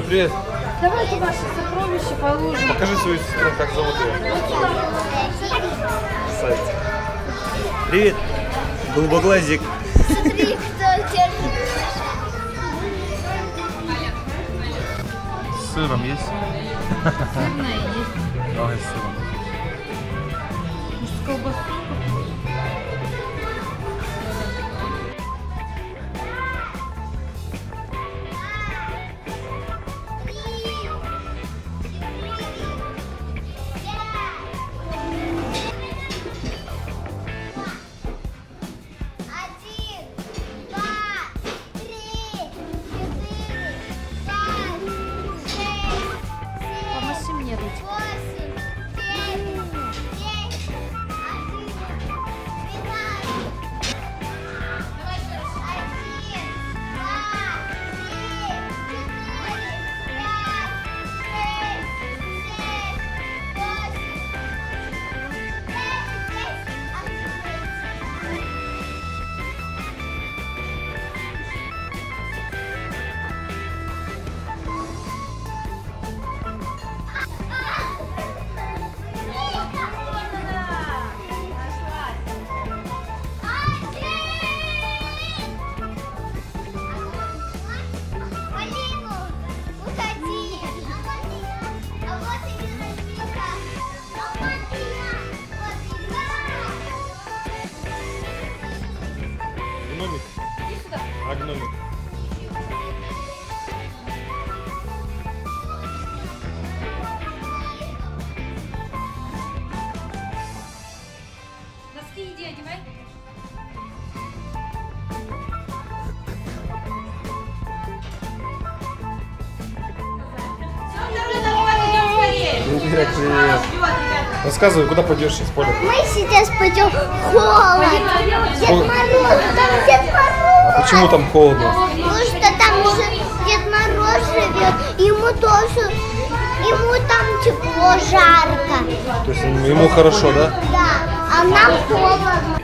Оля, привет. Давайте ваши сокровища положим. Покажи свою сестру, как зовут ее. Красавица. Привет. Голубоглазик. Смотри, кто держит. С сыром есть? Сырная есть. Давай с сыром. С колбасой. Привет, привет. Рассказывай, куда пойдешь сейчас, Поля? Мы сейчас пойдем в холод. Дед Мороз, там Дед А Мороз. почему там холодно? Потому что там же Дед Мороз живет, ему тоже, ему там тепло, жарко. То есть ему хорошо, да? Да, а нам холодно.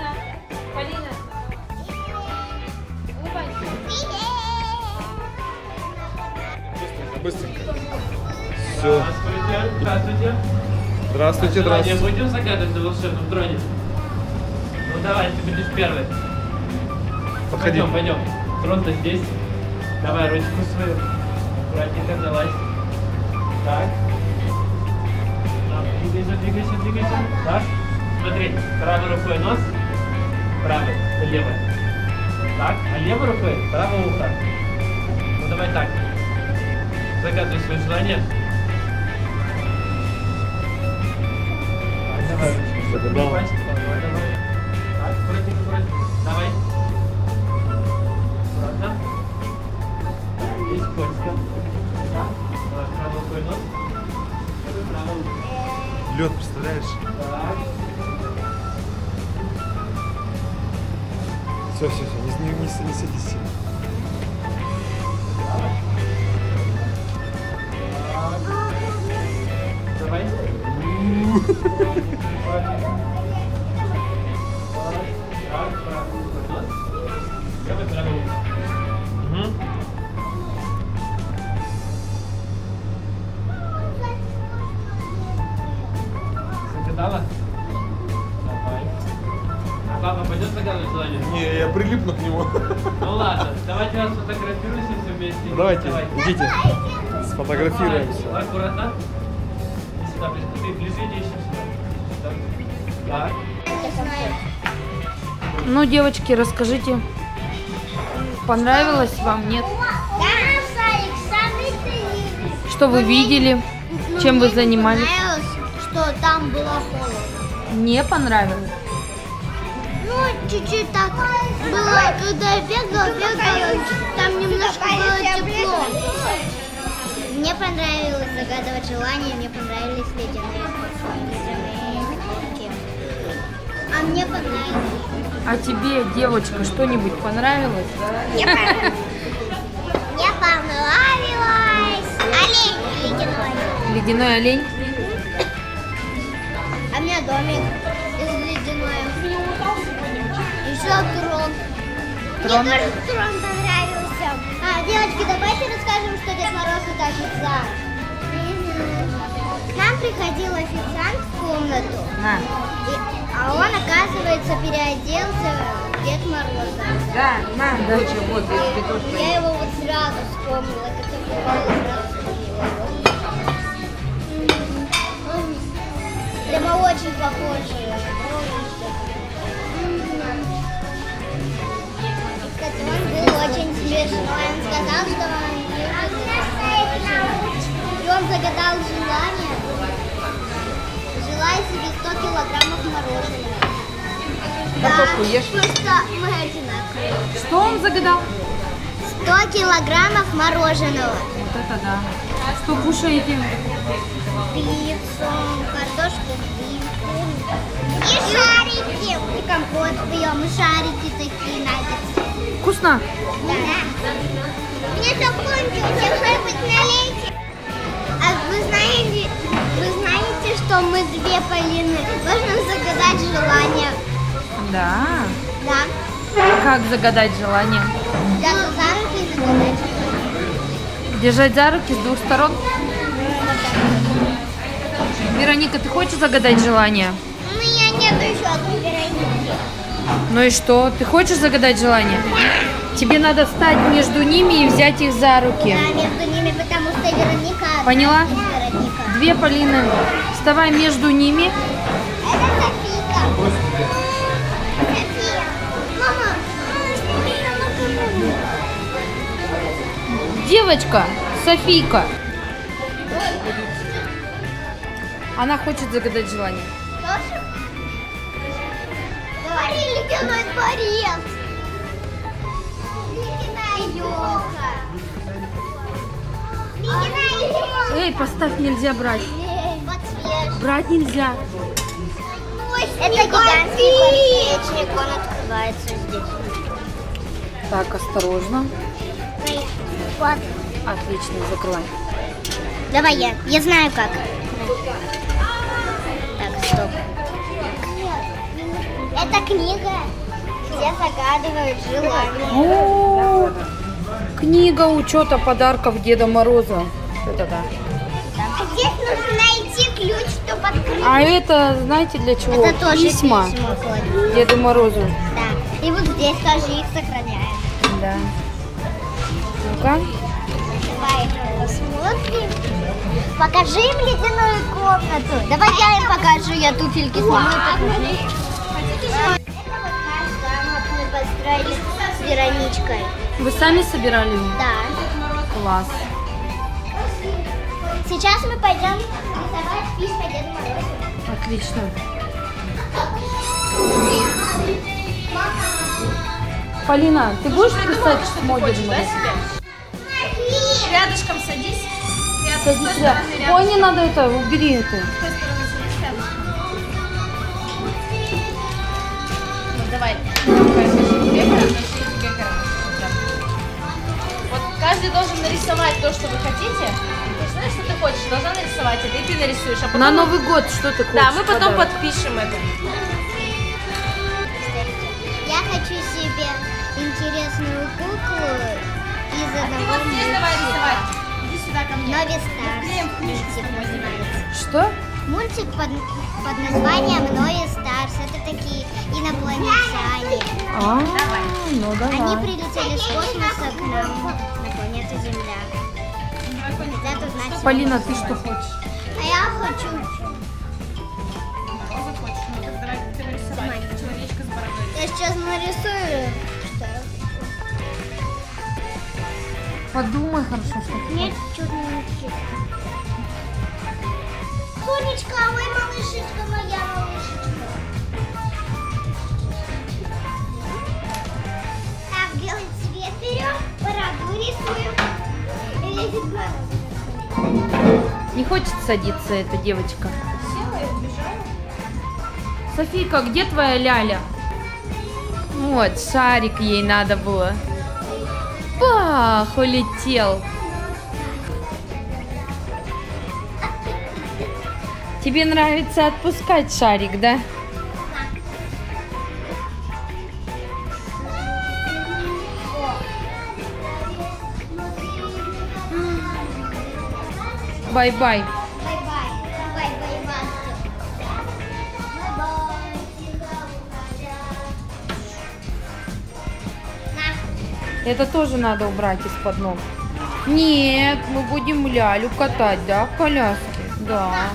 Все. Здравствуйте. Здравствуйте, здравствуйте. будем загадывать на волшебном троне? Ну давай, ты будешь первый. Подходи. Пойдем, пойдем. Трон-то здесь. Давай ручку свою. Аккуратненько залазь. Так. Так, Двигайся, двигайся, двигайся. Так. Смотри, правой рукой нос. Правой, левой. Так, а левой рукой правое ухо. Ну давай так. Загадывай свое желание. Давай. Давай. Есть котика. Правой рукой нос. Правой ухо. Лед, представляешь? Так. Все, все, все, не, не, не, не садись сильно. Нос. Давай правый. Загадала? Давай. А папа пойдет загадывать желание? Не, я прилипну к нему. Ну ладно, давайте вас сфотографируемся все вместе. Давайте, идите. Сфотографируемся. Аккуратно. Сюда, ближе. Иди сюда. Так. Ну, девочки, расскажите, понравилось вам, нет? Что вы видели? Чем вы занимались? Что там было холодно. Не понравилось? Ну, чуть-чуть так было, когда я бегала, бегала, там немножко было тепло. Мне понравилось загадывать желания, мне понравились ледяные ледяные. А мне понравилось. А тебе, девочка, что-нибудь понравилось? Мне понравилось. Мне понравилось. Олень ледяной. Ледяной олень? А мне домик из ледяной. Еще трон. Трон? Мне тоже трон понравился. А, девочки, давайте расскажем, что Дед Мороз это официант. К нам приходил официант в комнату. А, и, а он, оказывается, переоделся в Дед Мороза. Да, на, доча, вот. Я его вот сразу вспомнила, как это было. Загадал желание. Желая себе 100 килограммов мороженого. Картошку ешь? Просто мы одинаковые. Что он загадал? 100 килограммов мороженого. Вот это да. Что кушаете? Пиццу, картошку фри. И шарики. И компот пьем, и шарики такие наггетсы. Вкусно? Да. Мне закончился, что-нибудь налейте. А вы знаете, вы знаете, что мы две Полины? Можно загадать желание. Да. Да. Как загадать желание? Взяться за руки загадать желание. Держать за руки с двух сторон? Вероника, ты хочешь загадать желание? У меня нету еще одной Вероники. Ну и что? Ты хочешь загадать желание? Тебе надо встать между ними и взять их за руки. Да, между ними, потому что Вероника... Поняла? Вероника. Две Полины. Вставай между ними. Это. София. Мама, она Девочка, Софийка. Она хочет загадать желание. Тоже? Говори ледяной дворец. Эй, поставь, нельзя брать. Брать нельзя. Это гигантский подсвечник, он открывается здесь. Так, осторожно. Вот. Отлично, закрывай. Давай я, я знаю как. Так, стоп. Это книга, где загадывают желания. О, книга учета подарков Деда Мороза. Это да. Здесь нужно найти ключ, чтобы открыть. А это, знаете, для чего? Это тоже Письма письма. Деду Морозу. Да. И вот здесь тоже их сохраняем. Да. Ну-ка. Давай посмотрим. Покажи им ледяную комнату. Давай я им покажу, я туфельки сниму. Это вот наш замок мы построили с Вероничкой. Вы сами собирали? Да. Класс. Сейчас мы пойдем рисовать письма Деду Морозу. Отлично. Полина, ты будешь писать письмо Деду Морозу? Рядышком садись. Я с той Садись рядом. стороны рядом. Ой, не надо это, убери это. Садись. Ну, давай. Вот каждый должен нарисовать то, что вы хотите. Ты знаешь, что ты хочешь, должна нарисовать это, и ты нарисуешь. А потом На Новый год что ты хочешь? Да, мы потом подарок? подпишем это. Я хочу себе интересную куклу из Ты одного вот здесь давай мультика. рисовать. Иди сюда ко мне. Нови Старс. Мультик называется. Что? Мультик под, под названием Нои Старс. Это такие инопланетяне. А, ну Они давай. прилетели с космоса к нам Полина, ты что хочешь? А я хочу Давай ты нарисовать. Человечка с бородой. Я сейчас нарисую. Что? Подумай хорошо, что ты Нет, черненький. Сонечка, ой, малышечка моя, малышечка. Так, белый цвет берем, бороду рисуем. И Леди Баг. Не хочет садиться эта девочка. Села и убежала. Софийка, где твоя ляля? Вот, шарик ей надо было. Бах, улетел. Тебе нравится отпускать шарик, да? Bye-bye. Bye-bye. Bye-bye, Машка. Bye-bye, тебя. Это тоже надо убрать из-под ног. Нет, мы будем лялю катать, да, в коляске? Да.